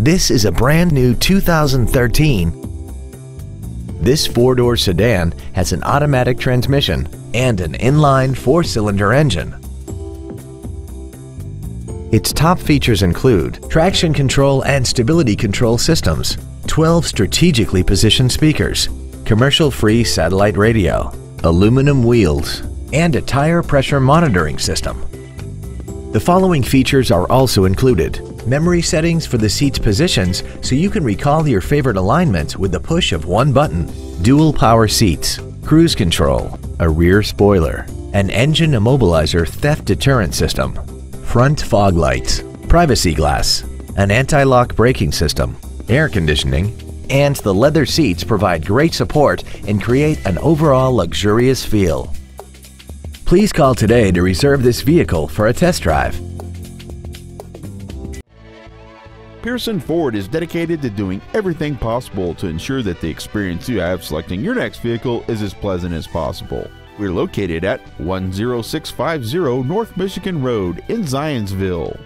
This is a brand new 2013 this four-door sedan has an automatic transmission and an inline four-cylinder engine. Its top features include traction control and stability control systems, 12 strategically positioned speakers, commercial-free satellite radio, aluminum wheels, and a tire pressure monitoring system. The following features are also included. Memory settings for the seat's positions so you can recall your favorite alignments with the push of one button. Dual power seats, cruise control, a rear spoiler, an engine immobilizer theft deterrent system, front fog lights, privacy glass, an anti-lock braking system, air conditioning, and the leather seats provide great support and create an overall luxurious feel. Please call today to reserve this vehicle for a test drive. Pearson Ford is dedicated to doing everything possible to ensure that the experience you have selecting your next vehicle is as pleasant as possible. We're located at 10650 North Michigan Road in Zionsville.